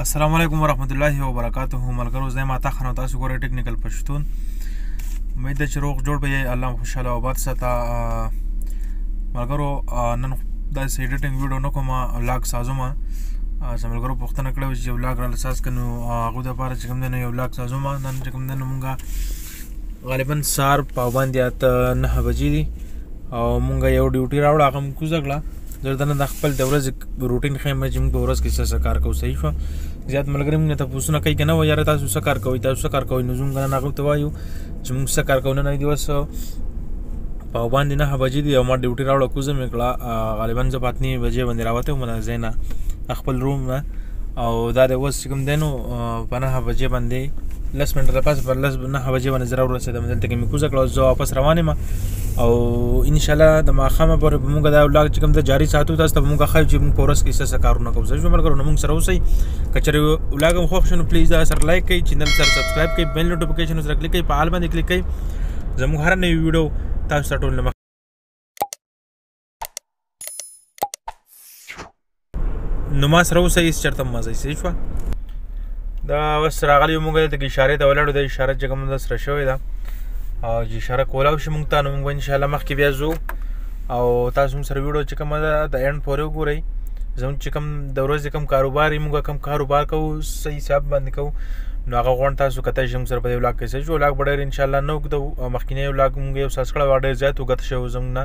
السلام علیکم ورحمت الله وبرکاته ملګرو زه ما تا خنو تاسو ګوره ټیکنیکل پښتون امید ده چې روغ جوړ به یې الله خوشاله آباد ساته ملګرو نن دا سې ایډیټینګ ویډیو نه کوم ولاګ سازوم چې ملګرو پوښتنه کړې و چې ولاګ را لساس کنو هغه د پاره چې کوم نه یو ولاګ سازوم نن چې کوم نه مونږه غالبا سار پابند یات نه بجې دي او مونږه یو ډیوټي راوړه هغه کوزه کړه دردنه د خپل د ورځې روټین خې مې موږ په ورځ کې څه څه کار کوو صحیح شو زیات ملګری موږ ته پوښتنه کوي کنه و یاره تاسو څه کار کوئ تاسو څه کار کوئ نو زموږ نه هغه ته وایو چې موږ څه کار کوو نه دی وس په باندې نه بجې دی او ما ډیوټي راوړه کوزه مې کړه غالبا زه پاتنی بجې باندې راوته مله زینا خپل روم نه او دا د اوس کوم دی نو په نهه بجې باندې لس منټه د پاسه پر لس نهه بجې باندې زه راورسېدم دلته کې مې کوزه کړه اوس زه واپس روان یم او انشاءالله د ماښامه پورې به موږ دا ولاګ چې کوم دی جاري ساتو تاسو ته به موږ ښایو چې موږ په ورځ کې څه څه کارونه کوو ځکه ملګرو نو موږ سره اوسئ که چېرې ولاګ هم خوښ شو نو پلیز دا سره لایک کړئ چینل سره سبسکرایب کړئ بیل نوټیفیکیشن سره کلیک کړئ په آل باندې کلیک کړئ زموږ هره نوې ویډیو تاسو ته ټول نو ما سره اوسه هیڅ چرته مزه سي شو دا اوس راغلی موږ ته کې اشاره ته ولاړو د اشاره چې کوم د سره شوې ده او چې اشاره کولاو شي موږ ته نو موږ ان شاء الله مخکې بیا زو او تاسو هم سره ویډیو چې کوم ده د اند پورې وګورئ زموږ چې کوم د ورځې کوم کاروبار موږ کوم کاروبار کوو صحیح حساب باندې کوو نو هغه غون تاسو کته شم سره په دې ولاګ کې څه جو ولاګ بډر ان شاء الله نو د مخکینی ولاګ موږ یو ساسکړه وړ زیات وګت شو زموږ نه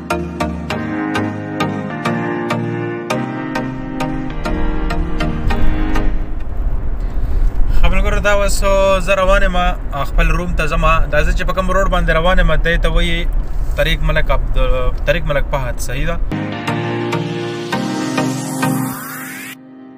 دا وس زه روانه ما خپل روم ته زما د زه چې په کوم روډ باندې روانه ما ته وایي طریق ملک عبد طریق ملک فهد صحیح ده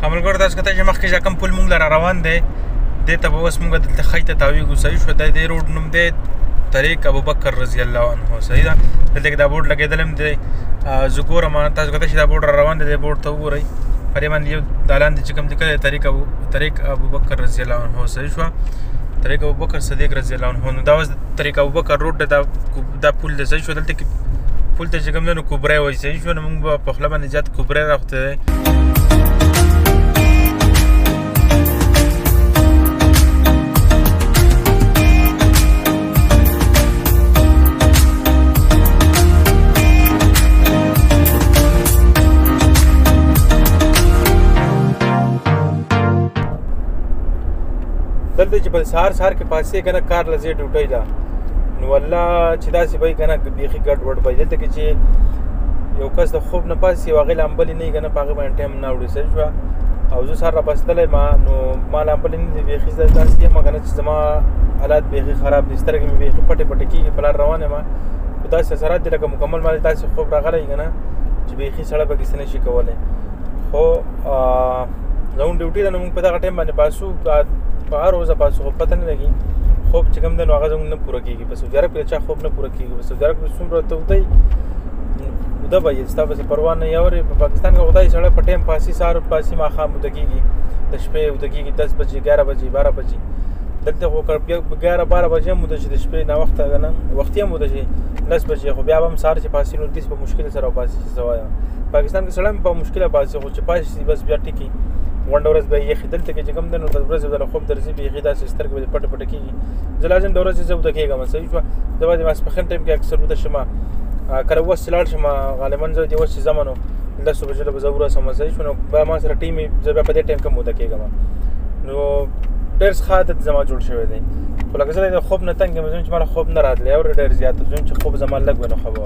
خبرګور تاسو کته چې مخکې ځکه پل مونږ لار روان دی د ته به اوس مونږ دلته خیته تاوی ګوسای شو د دې روډ نوم دی طریق ابوبکر رضی الله عنه صحیح ده دلته دا بورډ لګیدلم دی زګور ما تاسو کته چې دا بورډ روان دی د بورډ ته وګورئ پرې باندې یو دالان دی چې کوم لیکل طریق ابو طریق ابوبکر رضی الله عنه ختم شو طریق ابوبکر صدیق رضی الله عنه نو دا اوس طریق ابوبکر روډ دا دا پل د صحیح شو دلته کې پل ته چې کوم نه کوبره وایي صحیح شو نو موږ په خپل باندې زیات کوبره راخته دلته چې بل سهار سهار کې پاسې کنه کار لزې ډوټي دا نو والله چې دا سی وای کنه بیخي ګډ وډ وای دلته کې چې یو کس د خوب نه پاسې یو غل امبل نه کنه پاګه باندې ټایم نه وړي سر شو او زه سره بسدلې ما نو ما لامبل نه دی بیخي زړه داس کې ما کنه چې زما حالات بیخي خراب دي سترګې مې بیخي پټې پټې کیږي په لار روانه ما خدا سره سره دې لکه مکمل ما داسې خوب راغلی کنه چې بیخي سړی به کیسه نشي کولای خو زموږ ډیوټي ده نو موږ په دغه ټایم باندې پاسو په هر ورځ پاسو خو پته نه لګي خوب چې کوم دی نو هغه زموږ نه پوره کېږي په سعودي عرب کې چا خوب نه پوره کېږي په سعودي عرب کې څومره تودی اوده به یې ستا پسې پروا نه یورې په پاکستان کې خدای سړی په ټایم پاسي سهار پاسي ماښام اوده کېږي د شپې اوده کېږي دس بجې ګیاره بجې باره بجې دلته خو کړ بیا ګیاره باره بجې هم اوده شي د شپې ناوخته که نه وختي هم اوده شي لس بجې خو بیا به هم سهار چې پاسي نو دس په مشکل سره وباسي چې زه وایم پاکستان کې سړی په مشکل وباسي خو چې پاتې شي بس بیا ټیکي غونډه ورځ به یې خدل ته کې چې کوم د نو د ورځې د خوب درځي به غیدا سستر کې پټ پټ کېږي زه لازم د ورځې زه ودکې کوم صحیح شو د باندې ماس په خن ټیم کې اکثر ود شمه کله وس لاړ شمه غالبا زه د وس زمانو د صبح جله بزور سم صحیح شو نو به ما سره ټیم زه په دې ټیم کې مو دکې کوم نو ډېر ښه عادت زما جوړ شوی دی خو لکه زه د خوب نه تنګ یم زه چې مال خوب نه راتلی او ډېر زیات زه چې خوب زما لګ ونه خو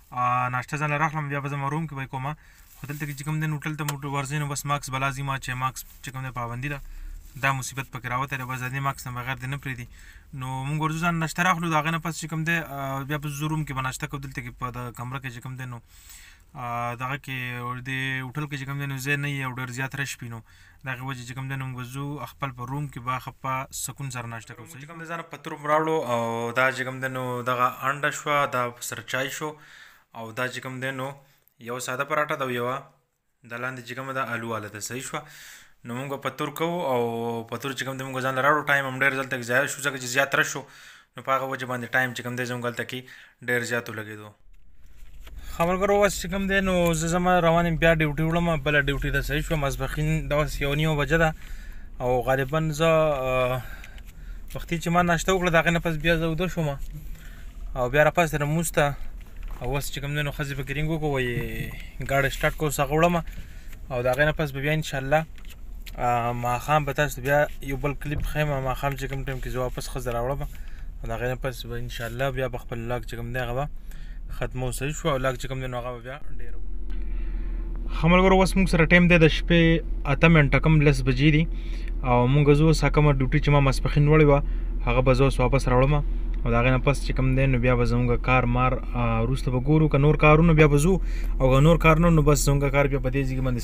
ناشته ځان راخلم بیا به زما روم کې به کوم خو دلته کې چې کوم دین هوټل ته موټر ورځې نو بس ماکس بلازي ما چې ماکس چې کوم دی پابندي ده دا مصیبت پکې راوته دی بس د دې ماکس نه بغیر دې نه پرېږدي نو موږ ورځو ځان ناشته راخلو د هغې نه پس چې کوم دی بیا په زه روم کې به ناشته کوو دلته کې په د کمره کې چې کوم دی نو دغه کې د هوټل کې چې کوم دی نو ځای نه وي او ډېر زیات رش وي نو د هغې وجه چې کوم دی نوم وزو خپل په روم کې باخه په سکون سره ناشته کوم چې کوم دی ځانه پتر وراړو او دا چې کوم دی نو دغه انډه شو دا سره چای شو او دا چې کوم دی نو یو ساده پراټه دا یو د لاندې چې کوم دا الو والا ته صحیح شو نو موږ پتر کوو او پتر چې کوم دی موږ ځان راړو ټایم هم ډیر ځل تک ځای شو ځکه چې زیات رش شو نو په هغه وجه باندې ټایم چې کوم دی زموږ هلته کې ډېر زیات ولګېدو خبرګرو اوس چې کوم دی نو زه زما روان یم بیا ډیوټي وړم بله ډیوټي ته صحیح شوم ماسپښین دغسې یو نیمه بجه ده او غالبا زه وختي چې ما ناشته وکړه د هغې نه پس بیا زه اوده شوم او بیا راپاسېدم لمونځ ته او اوس چې کوم دی نو ښځې پکې رینګ وکړو وایي ګاډی سټارټ کړو اوس هغه وړم او د هغې نه پس به بیا انشاءالله ماښام به تاسو بیا یو بل کلیپ خیم ماښام چې کوم ټایم کې زه واپس خزه راوړم دا غیر پس به ان شاء الله بیا په خپل لاګ چې کوم دی هغه ختمو صحیح شو او لاګ چې کوم دی نو هغه بیا ډیر خملګر اوس موږ سره ټایم دی د شپې اته منټه کم لس بجې دي او موږ زو ساکمه ډیوټي چې ما مسپخین وړي و هغه به زوس واپس راوړم او دا غنه پس چې کم دی نو بیا به زموږ کار مار روسته به ګورو که نور کارونه بیا به زو او نور کارونه نو بس زموږ کار بیا په دې ځای باندې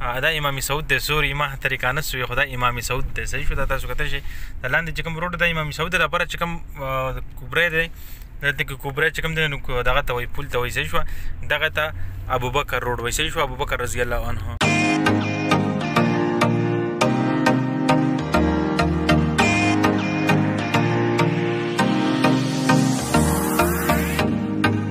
دا امام سعود دی سوري ما طریقه نه سوې خدا امام سعود دی صحیح شو دا تاسو کته شي د لاندې چې کوم روډ د امام سعود را پر چې کوم کوبره دی دلته کې کوبره چې کوم دی نو دغه ته وای پول ته وای صحیح شو دغه ته ابوبکر روډ وای صحیح شو ابوبکر رضی الله عنه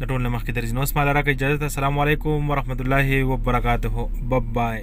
د ټول نه مخکې درځي نو اوس ماله راکړئ اجازه ته السلام علیکم ورحمت الله وبرکاته بب بای